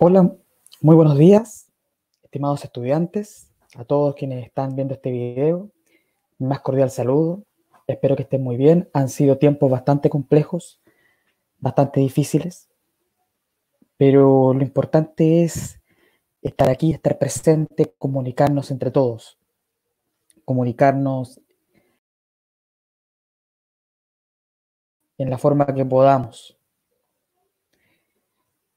Hola, muy buenos días, estimados estudiantes, a todos quienes están viendo este video. Más cordial saludo. Espero que estén muy bien. Han sido tiempos bastante complejos, bastante difíciles, pero lo importante es estar aquí, estar presente, comunicarnos entre todos, comunicarnos en la forma que podamos.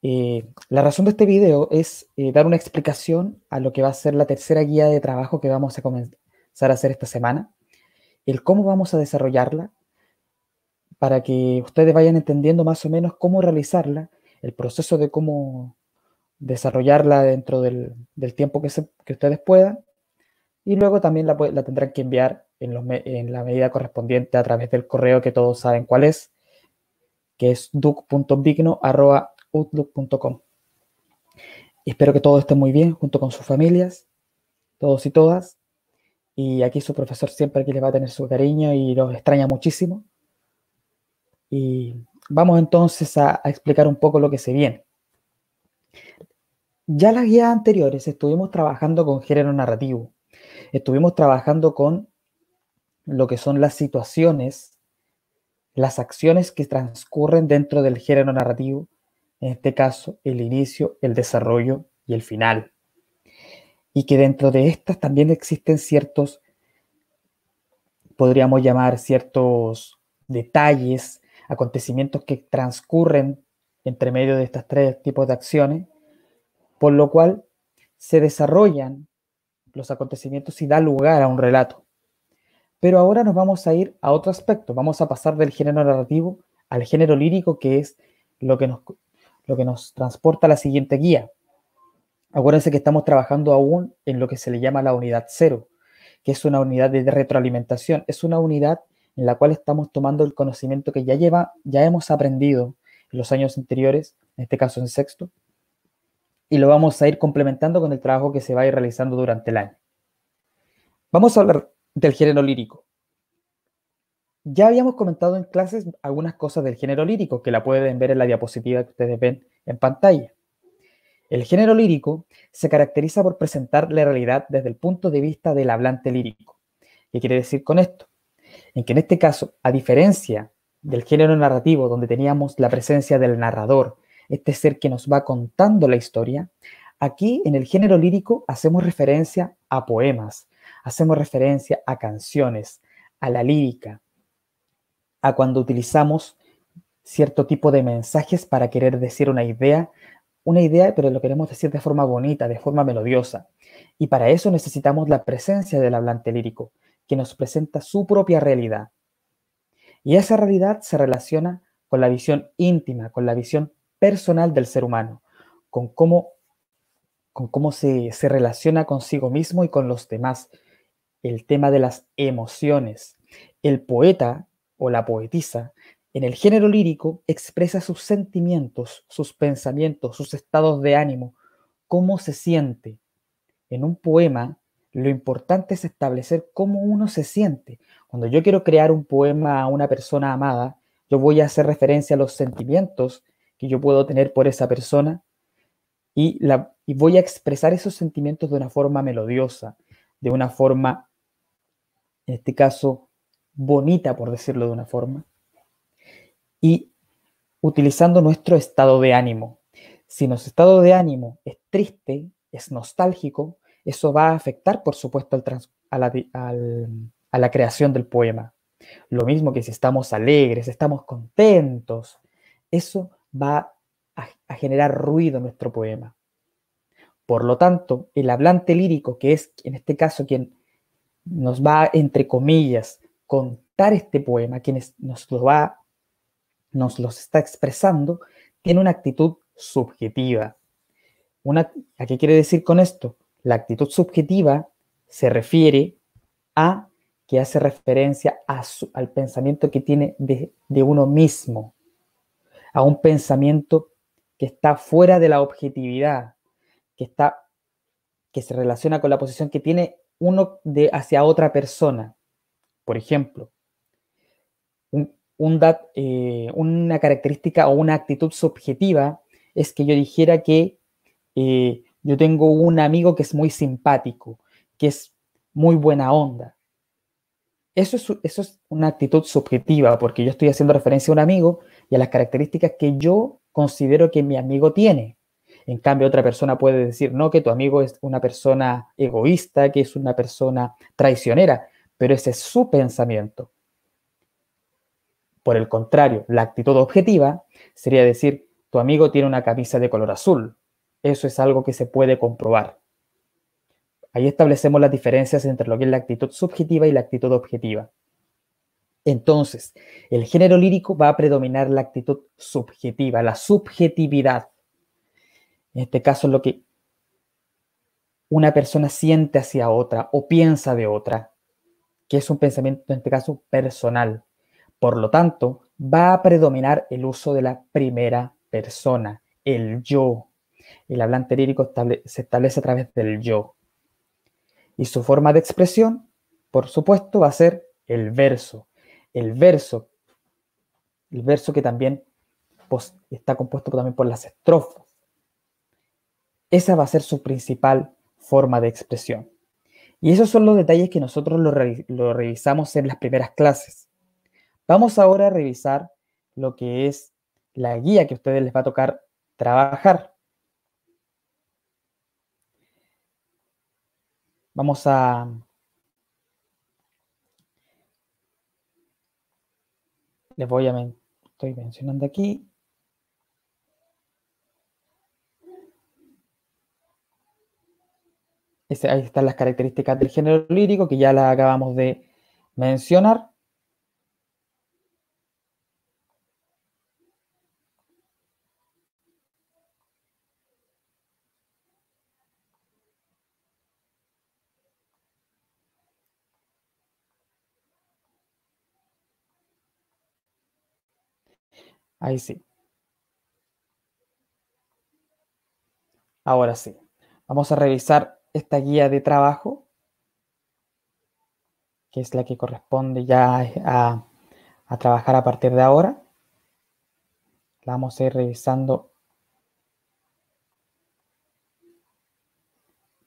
Eh, la razón de este video es eh, dar una explicación a lo que va a ser la tercera guía de trabajo que vamos a comenzar a hacer esta semana, el cómo vamos a desarrollarla, para que ustedes vayan entendiendo más o menos cómo realizarla, el proceso de cómo desarrollarla dentro del, tiempo que, ustedes puedan, y luego también la, tendrán que enviar en, en, la medida correspondiente a través del correo que todos saben cuál es, que es duc.vigno.com outlook.com. Espero que todo esté muy bien junto con sus familias, todos y todas. Y aquí su profesor siempre aquí les va a tener su cariño y los extraña muchísimo. Y vamos entonces a, a explicar un poco lo que se viene. Ya las guías anteriores estuvimos trabajando con género narrativo. Estuvimos trabajando con lo que son las situaciones, las acciones que transcurren dentro del género narrativo en este caso el inicio, el desarrollo y el final. Y que dentro de estas también existen ciertos, podríamos llamar ciertos detalles, acontecimientos que transcurren entre medio de estos tres tipos de acciones, por lo cual se desarrollan los acontecimientos y da lugar a un relato. Pero ahora nos vamos a ir a otro aspecto, vamos a pasar del género narrativo al género lírico, que es lo que nos lo que nos transporta a la siguiente guía. Acuérdense que estamos trabajando aún en lo que se le llama la unidad cero, que es una unidad de retroalimentación. Es una unidad en la cual estamos tomando el conocimiento que ya lleva, ya hemos aprendido en los años anteriores, en este caso en sexto, y lo vamos a ir complementando con el trabajo que se va a ir realizando durante el año. Vamos a hablar del género lírico. Ya habíamos comentado en clases algunas cosas del género lírico, que la pueden ver en la diapositiva que ustedes ven en pantalla. El género lírico se caracteriza por presentar la realidad desde el punto de vista del hablante lírico. ¿Qué quiere decir con esto? En que en este caso, a diferencia del género narrativo, donde teníamos la presencia del narrador, este ser que nos va contando la historia, aquí en el género lírico hacemos referencia a poemas, hacemos referencia a canciones, a la lírica, a cuando utilizamos cierto tipo de mensajes para querer decir una idea, una idea, pero lo queremos decir de forma bonita, de forma melodiosa. Y para eso necesitamos la presencia del hablante lírico, que nos presenta su propia realidad. Y esa realidad se relaciona con la visión íntima, con la visión personal del ser humano, con cómo, con cómo se, se relaciona consigo mismo y con los demás. El tema de las emociones. El poeta o la poetisa, en el género lírico expresa sus sentimientos, sus pensamientos, sus estados de ánimo, cómo se siente. En un poema, lo importante es establecer cómo uno se siente. Cuando yo quiero crear un poema a una persona amada, yo voy a hacer referencia a los sentimientos que yo puedo tener por esa persona y, la, y voy a expresar esos sentimientos de una forma melodiosa, de una forma, en este caso, bonita, por decirlo de una forma, y utilizando nuestro estado de ánimo. Si nuestro estado de ánimo es triste, es nostálgico, eso va a afectar, por supuesto, a, la, creación del poema. Lo mismo que si estamos alegres, estamos contentos, eso va a, a generar ruido en nuestro poema. Por lo tanto, el hablante lírico, que es en este caso quien nos va, entre comillas, contar este poema, quien nos lo va, nos los está expresando, tiene una actitud subjetiva. Una, ¿A qué quiere decir con esto? La actitud subjetiva se refiere a que hace referencia al pensamiento que tiene de, de uno mismo, a un pensamiento que está fuera de la objetividad, que está que se relaciona con la posición que tiene uno de hacia otra persona. Por ejemplo, eh, una característica o una actitud subjetiva es que yo dijera que eh, yo tengo un amigo que es muy simpático, que es muy buena onda. Eso es, eso es una actitud subjetiva, porque yo estoy haciendo referencia a un amigo y a las características que yo considero que mi amigo tiene. En cambio, otra persona puede decir, no, que tu amigo es una persona egoísta, que es una persona traicionera, pero ese es su pensamiento. Por el contrario, la actitud objetiva sería decir, tu amigo tiene una camisa de color azul. Eso es algo que se puede comprobar. Ahí establecemos las diferencias entre lo que es la actitud subjetiva y la actitud objetiva. Entonces, el género lírico va a predominar la actitud subjetiva, la subjetividad. En este caso, lo que una persona siente hacia otra o piensa de otra, que es un pensamiento, en este caso, personal. Por lo tanto, va a predominar el uso de la primera persona, el yo. El hablante lírico se establece a través del yo. Y su forma de expresión, por supuesto, va a ser el verso. El verso, el verso que también está compuesto también por las estrofas. Esa va a ser su principal forma de expresión. Y esos son los detalles que nosotros lo, revisamos en las primeras clases. Vamos ahora a revisar lo que es la guía que a ustedes les va a tocar trabajar. Vamos a... Les voy a... Estoy mencionando aquí. Ahí están las características del género lírico que ya las acabamos de mencionar. Ahí sí. Ahora sí. Vamos a revisar esta guía de trabajo, que es la que corresponde ya a, trabajar a partir de ahora. La vamos a ir revisando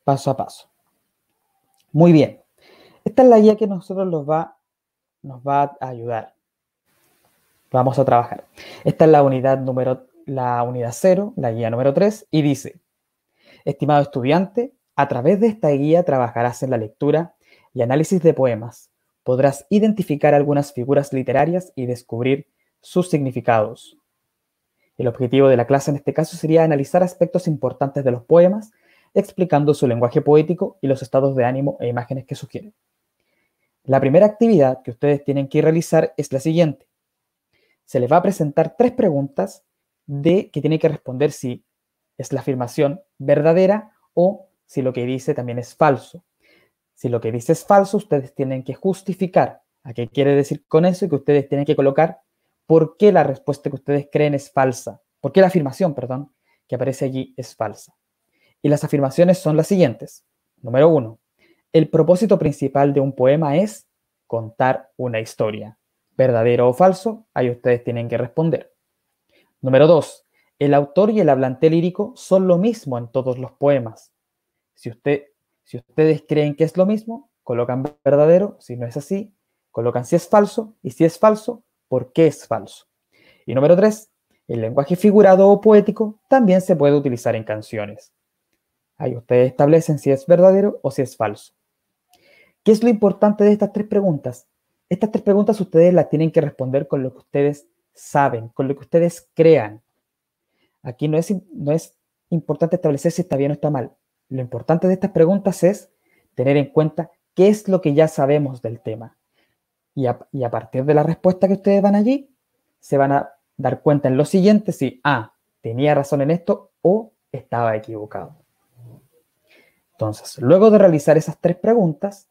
paso a paso. Muy bien. Esta es la guía que nosotros nos va, nos va a ayudar. Vamos a trabajar. Esta es la unidad número, la unidad 0, la guía número 3, y dice, estimado estudiante, a través de esta guía trabajarás en la lectura y análisis de poemas. Podrás identificar algunas figuras literarias y descubrir sus significados. El objetivo de la clase en este caso sería analizar aspectos importantes de los poemas, explicando su lenguaje poético y los estados de ánimo e imágenes que sugieren. La primera actividad que ustedes tienen que realizar es la siguiente. Se les va a presentar tres preguntas de que tienen que responder si es la afirmación verdadera o si lo que dice también es falso. Si lo que dice es falso, ustedes tienen que justificar a qué quiere decir con eso y que ustedes tienen que colocar por qué la respuesta que ustedes creen es falsa, por qué la afirmación, perdón, que aparece allí es falsa. Y las afirmaciones son las siguientes. Número uno, el propósito principal de un poema es contar una historia. ¿Verdadero o falso? Ahí ustedes tienen que responder. Número dos, el autor y el hablante lírico son lo mismo en todos los poemas. Si, si ustedes creen que es lo mismo, colocan verdadero. Si no es así, colocan si es falso. Y si es falso, ¿por qué es falso? Y número tres, el lenguaje figurado o poético también se puede utilizar en canciones. Ahí ustedes establecen si es verdadero o si es falso. ¿Qué es lo importante de estas tres preguntas? Estas tres preguntas ustedes las tienen que responder con lo que ustedes saben, con lo que ustedes crean. Aquí no es importante establecer si está bien o está mal. Lo importante de estas preguntas es tener en cuenta qué es lo que ya sabemos del tema. Y a, partir de la respuesta que ustedes van allí, se van a dar cuenta en lo siguiente si, ah, tenía razón en esto o estaba equivocado. Entonces, luego de realizar esas tres preguntas,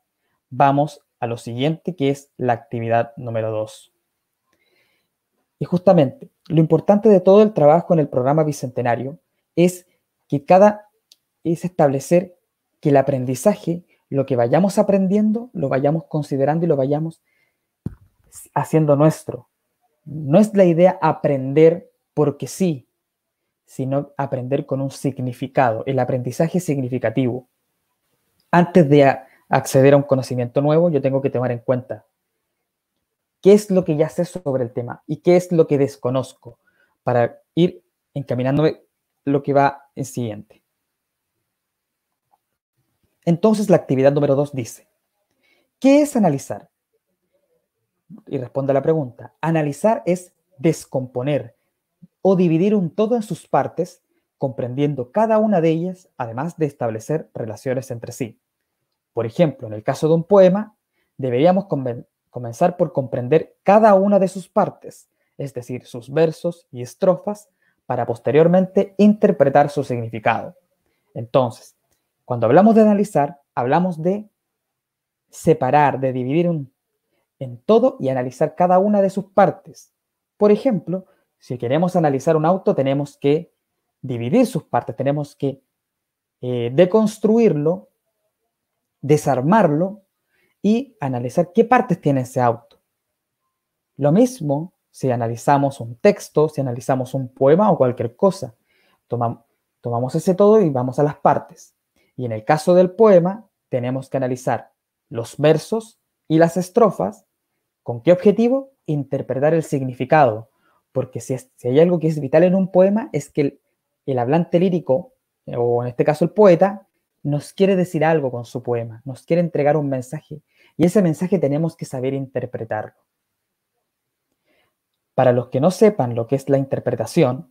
vamos a lo siguiente que es la actividad número 2. Y justamente, lo importante de todo el trabajo en el programa Bicentenario es que cada es establecer que el aprendizaje, lo que vayamos aprendiendo, lo vayamos considerando y lo vayamos haciendo nuestro. No es la idea aprender porque sí, sino aprender con un significado, el aprendizaje significativo. Antes de acceder a un conocimiento nuevo, yo tengo que tomar en cuenta qué es lo que ya sé sobre el tema y qué es lo que desconozco para ir encaminándome lo que va en siguiente. Entonces la actividad número dos dice, ¿qué es analizar? Y responde a la pregunta, analizar es descomponer o dividir un todo en sus partes, comprendiendo cada una de ellas, además de establecer relaciones entre sí. Por ejemplo, en el caso de un poema, deberíamos comenzar por comprender cada una de sus partes, es decir, sus versos y estrofas, para posteriormente interpretar su significado. Entonces, cuando hablamos de analizar, hablamos de separar, de dividir un, en todo y analizar cada una de sus partes. Por ejemplo, si queremos analizar un auto, tenemos que dividir sus partes, tenemos que eh, deconstruirlo, desarmarlo y analizar qué partes tiene ese auto. Lo mismo si analizamos un texto, si analizamos un poema o cualquier cosa. tomamos ese todo y vamos a las partes. Y en el caso del poema, tenemos que analizar los versos y las estrofas. ¿Con qué objetivo? Interpretar el significado. Porque si, hay algo que es vital en un poema es que el hablante lírico, o en este caso el poeta, nos quiere decir algo con su poema, nos quiere entregar un mensaje. Y ese mensaje tenemos que saber interpretarlo. Para los que no sepan lo que es la interpretación,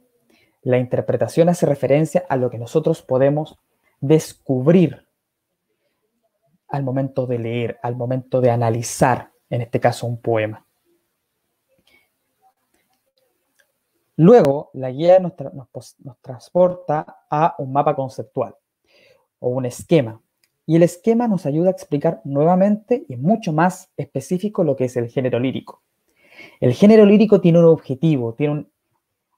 la interpretación hace referencia a lo que nosotros podemos descubrir al momento de leer, al momento de analizar, en este caso, un poema. Luego, la guía nos, transporta a un mapa conceptual o un esquema. Y el esquema nos ayuda a explicar nuevamente y mucho más específico lo que es el género lírico. El género lírico tiene un objetivo, tiene un,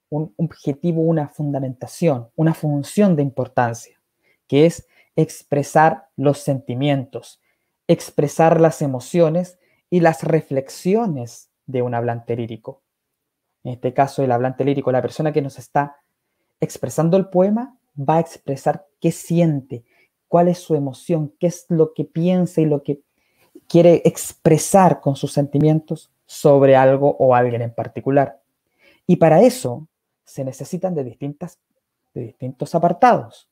un objetivo, una fundamentación, una función de importancia que es expresar los sentimientos, expresar las emociones y las reflexiones de un hablante lírico. En este caso, el hablante lírico, la persona que nos está expresando el poema, va a expresar qué siente, cuál es su emoción, qué es lo que piensa y lo que quiere expresar con sus sentimientos sobre algo o alguien en particular. Y para eso se necesitan de, distintas, de distintos apartados.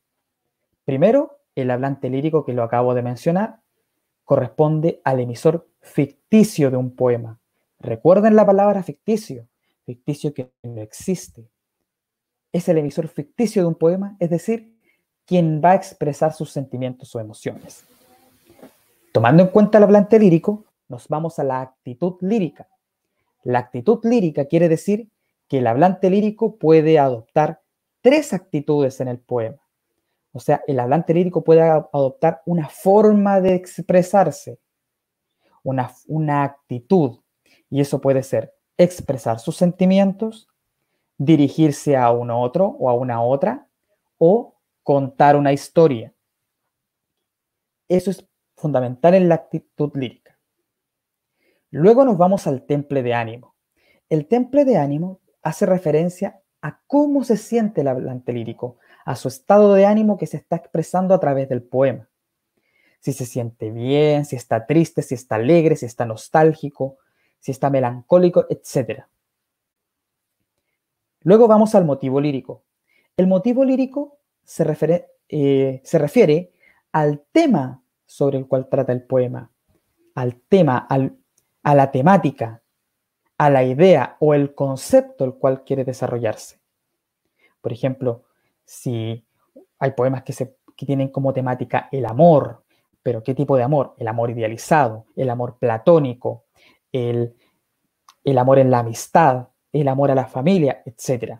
Primero, el hablante lírico que lo acabo de mencionar corresponde al emisor ficticio de un poema. Recuerden la palabra ficticio, ficticio que no existe. Es el emisor ficticio de un poema, es decir, quien va a expresar sus sentimientos o emociones. Tomando en cuenta el hablante lírico, nos vamos a la actitud lírica. La actitud lírica quiere decir que el hablante lírico puede adoptar tres actitudes en el poema. O sea, el hablante lírico puede adoptar una forma de expresarse, una, una actitud, y eso puede ser expresar sus sentimientos, dirigirse a uno otro o a una otra, o contar una historia. Eso es fundamental en la actitud lírica. Luego nos vamos al temple de ánimo. El temple de ánimo hace referencia a cómo se siente el hablante lírico, a su estado de ánimo que se está expresando a través del poema. Si se siente bien, si está triste, si está alegre, si está nostálgico, si está melancólico, etc. Luego vamos al motivo lírico. El motivo lírico se refiere, eh, se refiere al tema sobre el cual trata el poema, al tema, a la temática, a la idea o el concepto el cual quiere desarrollarse. Por ejemplo, si hay poemas que, se, tienen como temática el amor, pero ¿qué tipo de amor? El amor idealizado, el amor platónico, el, el amor en la amistad, el amor a la familia, etc.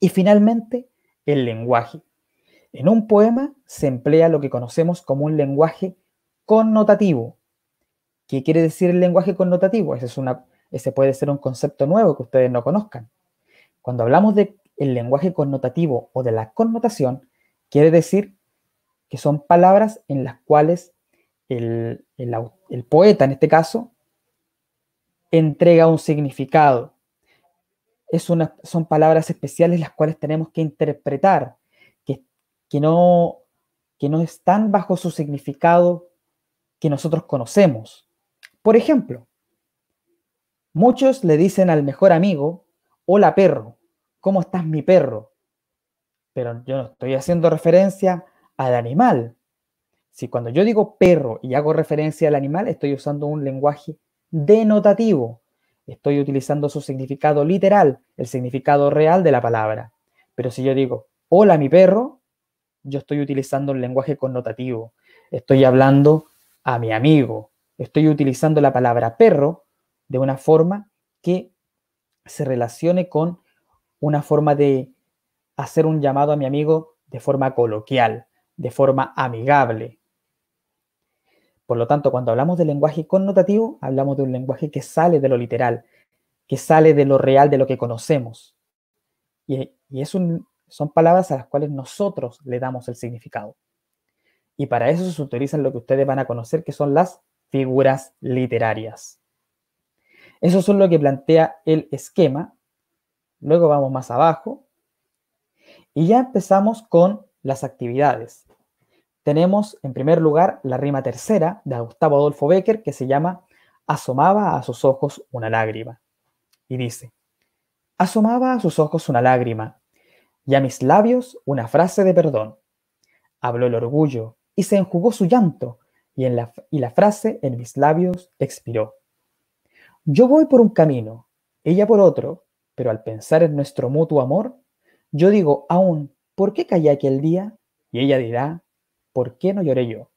Y finalmente, el lenguaje. En un poema se emplea lo que conocemos como un lenguaje connotativo. ¿Qué quiere decir el lenguaje connotativo? Ese, es una, ese puede ser un concepto nuevo que ustedes no conozcan. Cuando hablamos de el lenguaje connotativo o de la connotación quiere decir que son palabras en las cuales el, poeta, en este caso, entrega un significado. es una, son palabras especiales las cuales tenemos que interpretar, que, que, no, que no están bajo su significado que nosotros conocemos. Por ejemplo, muchos le dicen al mejor amigo, hola perro, ¿cómo estás mi perro? Pero yo no estoy haciendo referencia al animal. Si cuando yo digo perro y hago referencia al animal, estoy usando un lenguaje denotativo. Estoy utilizando su significado literal, el significado real de la palabra. Pero si yo digo, hola mi perro, yo estoy utilizando un lenguaje connotativo. Estoy hablando a mi amigo. Estoy utilizando la palabra perro de una forma que se relacione con una forma de hacer un llamado a mi amigo de forma coloquial, de forma amigable. Por lo tanto, cuando hablamos de lenguaje connotativo, hablamos de un lenguaje que sale de lo literal, que sale de lo real, de lo que conocemos. Y, son palabras a las cuales nosotros le damos el significado. Y para eso se utilizan lo que ustedes van a conocer, que son las figuras literarias. Eso es lo que plantea el esquema. Luego vamos más abajo. Y ya empezamos con las actividades tenemos en primer lugar la rima tercera de Gustavo Adolfo Becker que se llama Asomaba a sus ojos una lágrima. Y dice, Asomaba a sus ojos una lágrima y a mis labios una frase de perdón. Habló el orgullo y se enjugó su llanto y, en la, y la frase en mis labios expiró. Yo voy por un camino, ella por otro, pero al pensar en nuestro mutuo amor, yo digo aún, ¿por qué callé aquel día? Y ella dirá, ¿Por qué no lloré yo?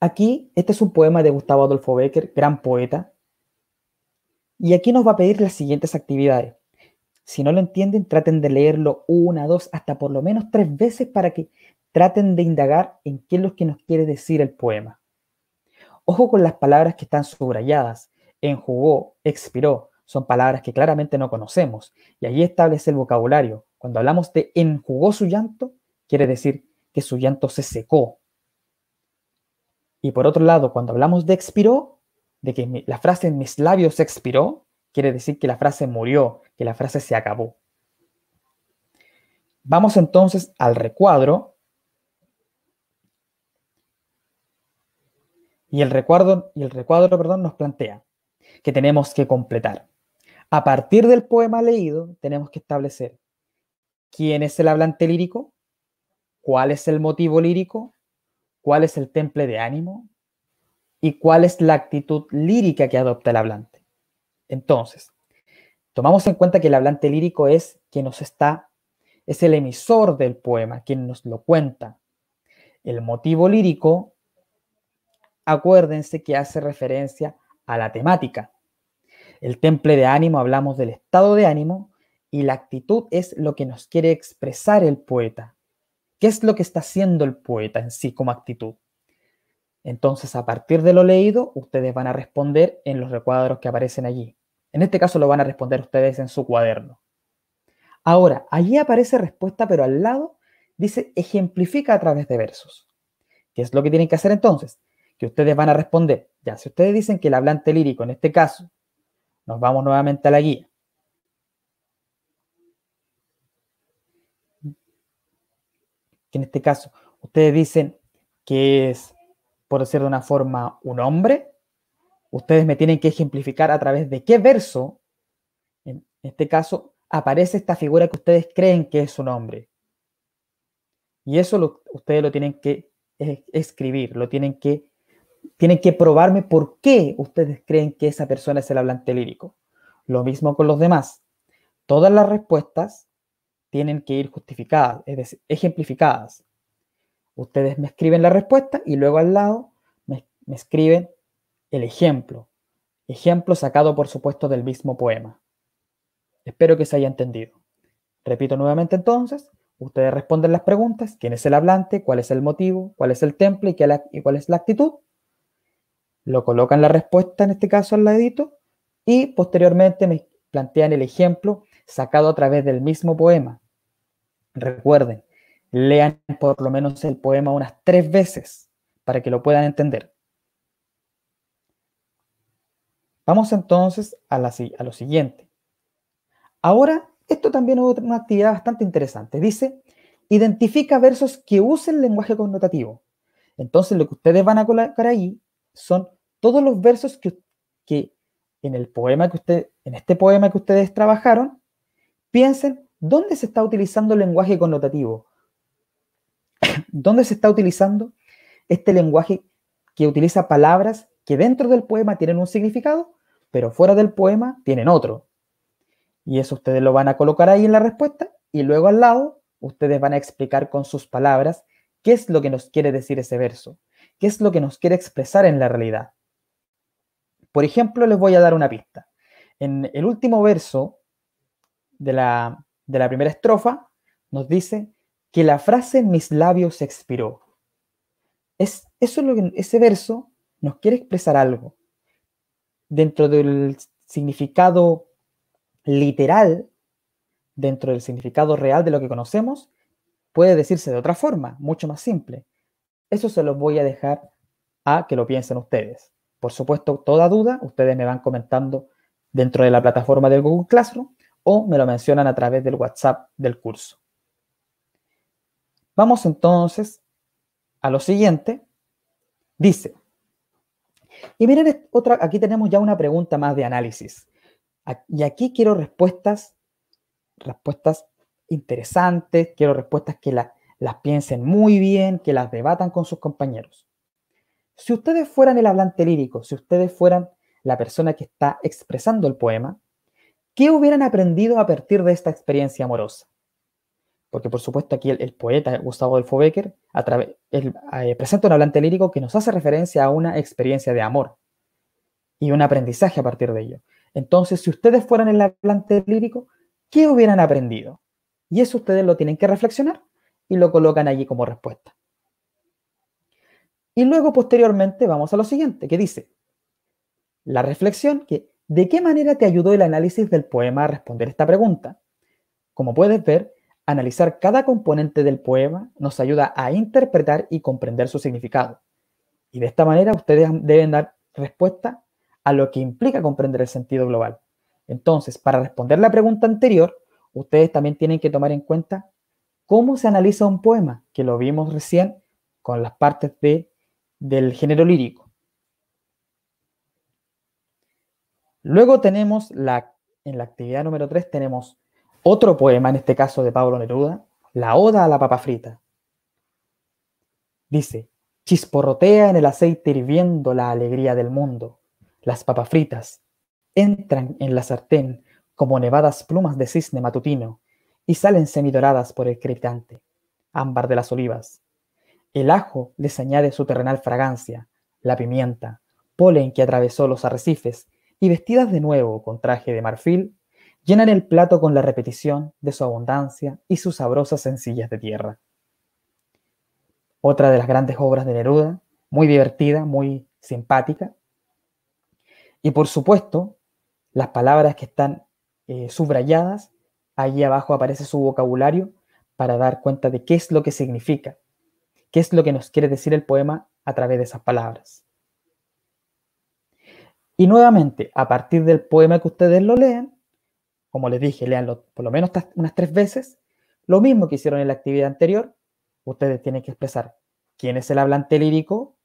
Aquí, este es un poema de Gustavo Adolfo Becker, gran poeta. Y aquí nos va a pedir las siguientes actividades. Si no lo entienden, traten de leerlo una, dos, hasta por lo menos tres veces para que traten de indagar en qué es lo que nos quiere decir el poema. Ojo con las palabras que están subrayadas. Enjugó, expiró, son palabras que claramente no conocemos. Y allí establece el vocabulario. Cuando hablamos de enjugó su llanto, quiere decir que su llanto se secó. Y por otro lado, cuando hablamos de expiró, de que la frase en mis labios expiró, quiere decir que la frase murió, que la frase se acabó. Vamos entonces al recuadro. Y el recuadro, y el recuadro perdón, nos plantea que tenemos que completar. A partir del poema leído, tenemos que establecer quién es el hablante lírico, cuál es el motivo lírico, cuál es el temple de ánimo y cuál es la actitud lírica que adopta el hablante. Entonces, tomamos en cuenta que el hablante lírico es quien nos está, es el emisor del poema, quien nos lo cuenta. El motivo lírico, acuérdense que hace referencia a la temática. El temple de ánimo hablamos del estado de ánimo y la actitud es lo que nos quiere expresar el poeta. ¿Qué es lo que está haciendo el poeta en sí como actitud? Entonces, a partir de lo leído, ustedes van a responder en los recuadros que aparecen allí. En este caso lo van a responder ustedes en su cuaderno. Ahora, allí aparece respuesta, pero al lado dice ejemplifica a través de versos. ¿Qué es lo que tienen que hacer entonces? Que ustedes van a responder. Ya, si ustedes dicen que el hablante lírico, en este caso, nos vamos nuevamente a la guía. que en este caso ustedes dicen que es, por decir de una forma, un hombre, ustedes me tienen que ejemplificar a través de qué verso, en este caso, aparece esta figura que ustedes creen que es un hombre. Y eso ustedes lo tienen que escribir, lo tienen que, tienen que probarme por qué ustedes creen que esa persona es el hablante lírico. Lo mismo con los demás. Todas las respuestas tienen que ir justificadas, es decir, ejemplificadas. Ustedes me escriben la respuesta y luego al lado me, escriben el ejemplo. Ejemplo sacado, por supuesto, del mismo poema. Espero que se haya entendido. Repito nuevamente entonces, ustedes responden las preguntas, quién es el hablante, cuál es el motivo, cuál es el temple y, cuál es la actitud. Lo colocan la respuesta, en este caso al ladito, y posteriormente me plantean el ejemplo sacado a través del mismo poema. Recuerden, lean por lo menos el poema unas tres veces para que lo puedan entender. Vamos entonces a, a lo siguiente. Ahora, esto también es una actividad bastante interesante. Dice, identifica versos que usen lenguaje connotativo. Entonces, lo que ustedes van a colocar ahí son todos los versos que, en el poema que usted, en este poema que ustedes trabajaron, piensen dónde se está utilizando el lenguaje connotativo. ¿Dónde se está utilizando este lenguaje que utiliza palabras que dentro del poema tienen un significado, pero fuera del poema tienen otro? Y eso ustedes lo van a colocar ahí en la respuesta y luego al lado ustedes van a explicar con sus palabras qué es lo que nos quiere decir ese verso, qué es lo que nos quiere expresar en la realidad. Por ejemplo, les voy a dar una pista. En el último verso de la, de la primera estrofa nos dice que la frase mis labios expiró. Es, eso es lo que ese verso nos quiere expresar algo. Dentro del significado literal, dentro del significado real de lo que conocemos, puede decirse de otra forma, mucho más simple. Eso se los voy a dejar a que lo piensen ustedes. Por supuesto, toda duda, ustedes me van comentando dentro de la plataforma del Google Classroom o me lo mencionan a través del WhatsApp del curso. Vamos entonces a lo siguiente. Dice, y miren, otra, aquí tenemos ya una pregunta más de análisis. Y aquí quiero respuestas, respuestas interesantes, quiero respuestas que las piensen muy bien, que las debatan con sus compañeros. Si ustedes fueran el hablante lírico, si ustedes fueran la persona que está expresando el poema, ¿qué hubieran aprendido a partir de esta experiencia amorosa? Porque por supuesto aquí el, poeta Gustavo Adolfo Becker a eh, presenta un hablante lírico que nos hace referencia a una experiencia de amor y un aprendizaje a partir de ello. Entonces, si ustedes fueran el hablante lírico, ¿qué hubieran aprendido? Y eso ustedes lo tienen que reflexionar y lo colocan allí como respuesta. Y luego, posteriormente, vamos a lo siguiente, que dice, la reflexión, que ¿de qué manera te ayudó el análisis del poema a responder esta pregunta? Como puedes ver, analizar cada componente del poema nos ayuda a interpretar y comprender su significado. Y de esta manera ustedes deben dar respuesta a lo que implica comprender el sentido global. Entonces, para responder la pregunta anterior, ustedes también tienen que tomar en cuenta cómo se analiza un poema, que lo vimos recién con las partes de del género lírico. Luego tenemos la, en la actividad número 3 tenemos otro poema, en este caso de Pablo Neruda, la Oda a la papa frita. Dice, chisporrotea en el aceite hirviendo la alegría del mundo. Las papas fritas entran en la sartén como nevadas plumas de cisne matutino y salen semidoradas por el crepitante ámbar de las olivas. El ajo les añade su terrenal fragancia, la pimienta, polen que atravesó los arrecifes y vestidas de nuevo con traje de marfil, llenan el plato con la repetición de su abundancia y sus sabrosas sencillas de tierra. Otra de las grandes obras de Neruda, muy divertida, muy simpática. Y por supuesto, las palabras que están eh, subrayadas, allí abajo aparece su vocabulario para dar cuenta de qué es lo que significa qué es lo que nos quiere decir el poema a través de esas palabras. Y nuevamente, a partir del poema que ustedes lo lean, como les dije, leanlo por lo menos unas tres veces, lo mismo que hicieron en la actividad anterior, ustedes tienen que expresar quién es el hablante lírico,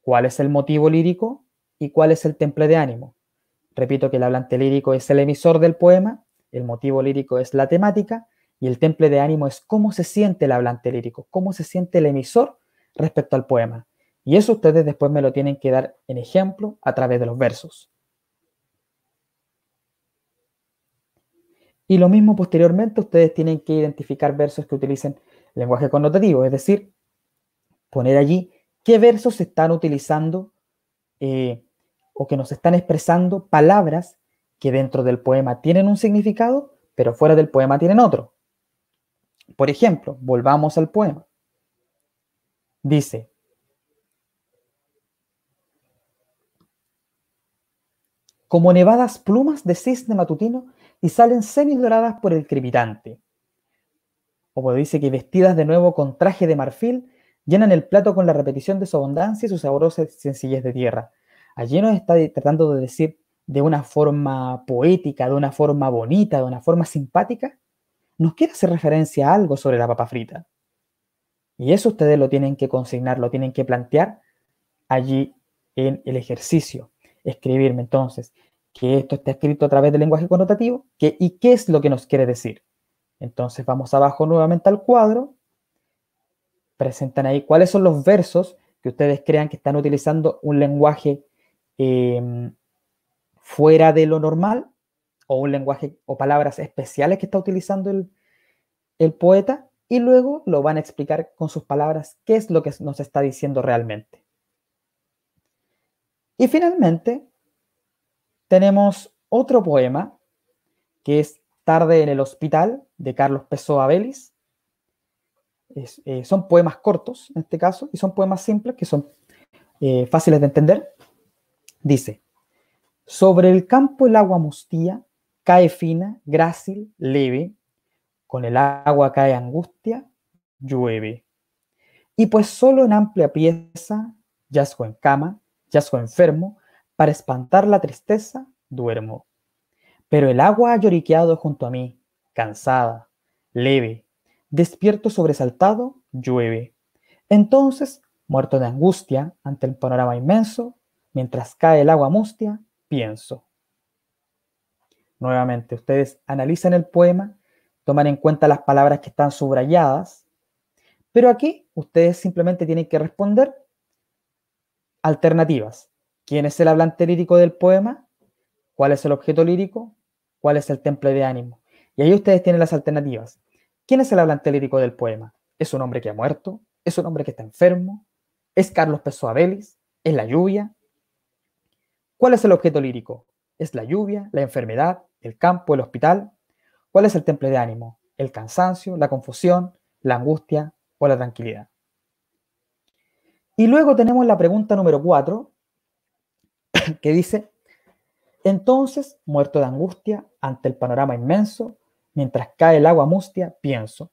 cuál es el motivo lírico y cuál es el temple de ánimo. Repito que el hablante lírico es el emisor del poema, el motivo lírico es la temática y el temple de ánimo es cómo se siente el hablante lírico, cómo se siente el emisor respecto al poema. Y eso ustedes después me lo tienen que dar en ejemplo a través de los versos. Y lo mismo posteriormente, ustedes tienen que identificar versos que utilicen lenguaje connotativo, es decir, poner allí qué versos están utilizando eh, o que nos están expresando palabras que dentro del poema tienen un significado, pero fuera del poema tienen otro. Por ejemplo, volvamos al poema. Dice, como nevadas plumas de cisne matutino y salen semidoradas por el crepitante. O dice que vestidas de nuevo con traje de marfil, llenan el plato con la repetición de su abundancia y su sabrosa sencillez de tierra. Allí nos está tratando de decir de una forma poética, de una forma bonita, de una forma simpática, nos quiere hacer referencia a algo sobre la papa frita. Y eso ustedes lo tienen que consignar, lo tienen que plantear allí en el ejercicio. Escribirme entonces que esto está escrito a través del lenguaje connotativo que, y qué es lo que nos quiere decir. Entonces vamos abajo nuevamente al cuadro, presentan ahí cuáles son los versos que ustedes crean que están utilizando un lenguaje em, fuera de lo normal o un lenguaje o palabras especiales que está utilizando el, poeta y luego lo van a explicar con sus palabras qué es lo que nos está diciendo realmente. Y finalmente tenemos otro poema que es Tarde en el Hospital de Carlos Pessoa Vélez. Eh, son poemas cortos en este caso y son poemas simples que son eh, fáciles de entender. Dice, sobre el campo el agua mustía, cae fina, grácil, leve, con el agua cae angustia, llueve. Y pues solo en amplia pieza, yazgo en cama, yazgo enfermo, para espantar la tristeza, duermo. Pero el agua ha lloriqueado junto a mí, cansada, leve, despierto sobresaltado, llueve. Entonces, muerto de angustia ante el panorama inmenso, mientras cae el agua mustia, pienso. Nuevamente, ustedes analizan el poema, toman en cuenta las palabras que están subrayadas, pero aquí ustedes simplemente tienen que responder alternativas. ¿Quién es el hablante lírico del poema? ¿Cuál es el objeto lírico? ¿Cuál es el temple de ánimo? Y ahí ustedes tienen las alternativas. ¿Quién es el hablante lírico del poema? ¿Es un hombre que ha muerto? ¿Es un hombre que está enfermo? ¿Es Carlos Pessoa Vélez? ¿Es la lluvia? ¿Cuál es el objeto lírico? ¿Es la lluvia, la enfermedad, el campo, el hospital? ¿Cuál es el temple de ánimo? ¿El cansancio, la confusión, la angustia o la tranquilidad? Y luego tenemos la pregunta número cuatro, que dice, entonces, muerto de angustia ante el panorama inmenso, mientras cae el agua mustia, pienso.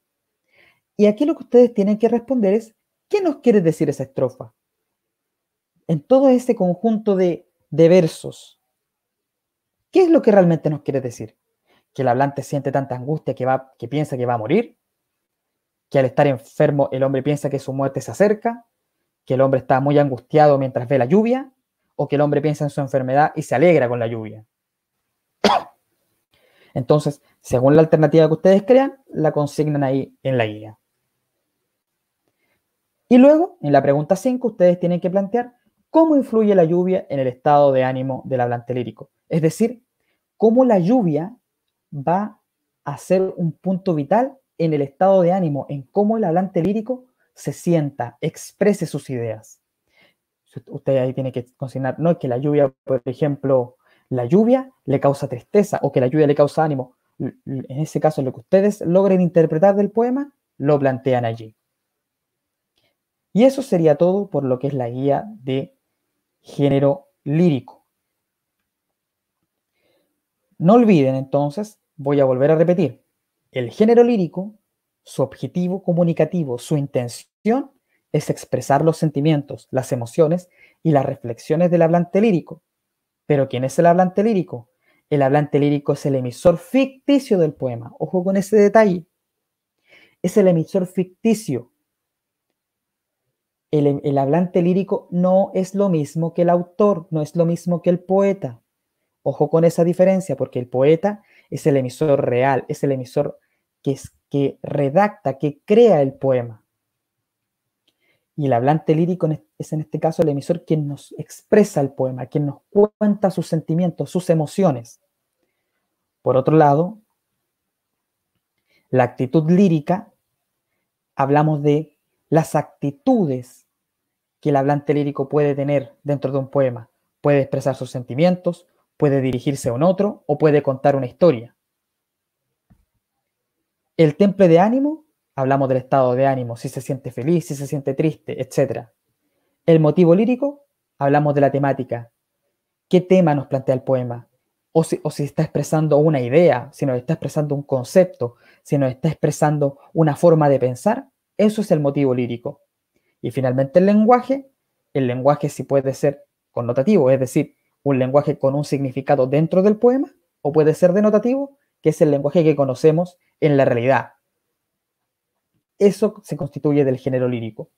Y aquí lo que ustedes tienen que responder es, ¿qué nos quiere decir esa estrofa? En todo ese conjunto de de versos. ¿Qué es lo que realmente nos quiere decir? ¿Que el hablante siente tanta angustia que, va, que piensa que va a morir? ¿Que al estar enfermo el hombre piensa que su muerte se acerca? ¿Que el hombre está muy angustiado mientras ve la lluvia? ¿O que el hombre piensa en su enfermedad y se alegra con la lluvia? Entonces, según la alternativa que ustedes crean, la consignan ahí en la guía. Y luego, en la pregunta 5, ustedes tienen que plantear ¿Cómo influye la lluvia en el estado de ánimo del hablante lírico? Es decir, cómo la lluvia va a ser un punto vital en el estado de ánimo, en cómo el hablante lírico se sienta, exprese sus ideas. Usted ahí tiene que consignar, no que la lluvia, por ejemplo, la lluvia le causa tristeza o que la lluvia le causa ánimo. En ese caso, lo que ustedes logren interpretar del poema, lo plantean allí. Y eso sería todo por lo que es la guía de género lírico. No olviden entonces, voy a volver a repetir, el género lírico, su objetivo comunicativo, su intención es expresar los sentimientos, las emociones y las reflexiones del hablante lírico. Pero ¿quién es el hablante lírico? El hablante lírico es el emisor ficticio del poema. Ojo con ese detalle. Es el emisor ficticio el, hablante lírico no es lo mismo que el autor, no es lo mismo que el poeta. Ojo con esa diferencia, porque el poeta es el emisor real, es el emisor que, es, que redacta, que crea el poema. Y el hablante lírico es en este caso el emisor quien nos expresa el poema, quien nos cuenta sus sentimientos, sus emociones. Por otro lado, la actitud lírica, hablamos de las actitudes que el hablante lírico puede tener dentro de un poema. Puede expresar sus sentimientos, puede dirigirse a un otro o puede contar una historia. El temple de ánimo, hablamos del estado de ánimo, si se siente feliz, si se siente triste, etc. El motivo lírico, hablamos de la temática. ¿Qué tema nos plantea el poema? O si, está expresando una idea, si nos está expresando un concepto, si nos está expresando una forma de pensar, eso es el motivo lírico. Y finalmente el lenguaje, el lenguaje sí puede ser connotativo, es decir, un lenguaje con un significado dentro del poema, o puede ser denotativo, que es el lenguaje que conocemos en la realidad. Eso se constituye del género lírico.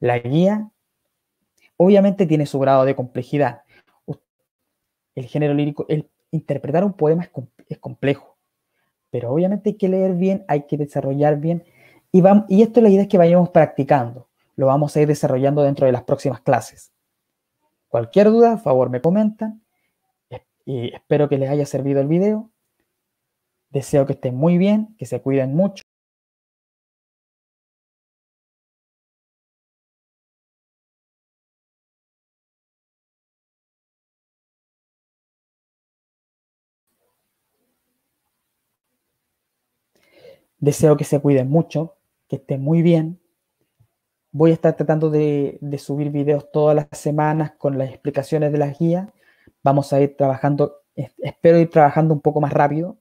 La guía obviamente tiene su grado de complejidad. El género lírico, el interpretar un poema es, complejo, pero obviamente hay que leer bien, hay que desarrollar bien, y, y esto la idea es que vayamos practicando, lo vamos a ir desarrollando dentro de las próximas clases. Cualquier duda, favor me comentan, y espero que les haya servido el video. Deseo que estén muy bien, que se cuiden mucho. Deseo que se cuiden mucho, que estén muy bien. Voy a estar tratando de, subir videos todas las semanas con las explicaciones de las guías. Vamos a ir trabajando, espero ir trabajando un poco más rápido,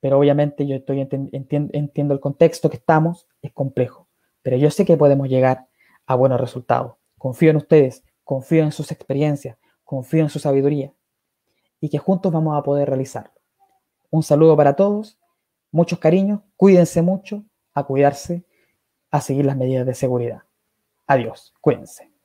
pero obviamente yo estoy entiendo, entiendo el contexto que estamos, es complejo, pero yo sé que podemos llegar a buenos resultados. Confío en ustedes, confío en sus experiencias, confío en su sabiduría y que juntos vamos a poder realizarlo. Un saludo para todos Muchos cariños, cuídense mucho, a cuidarse, a seguir las medidas de seguridad. Adiós, cuídense.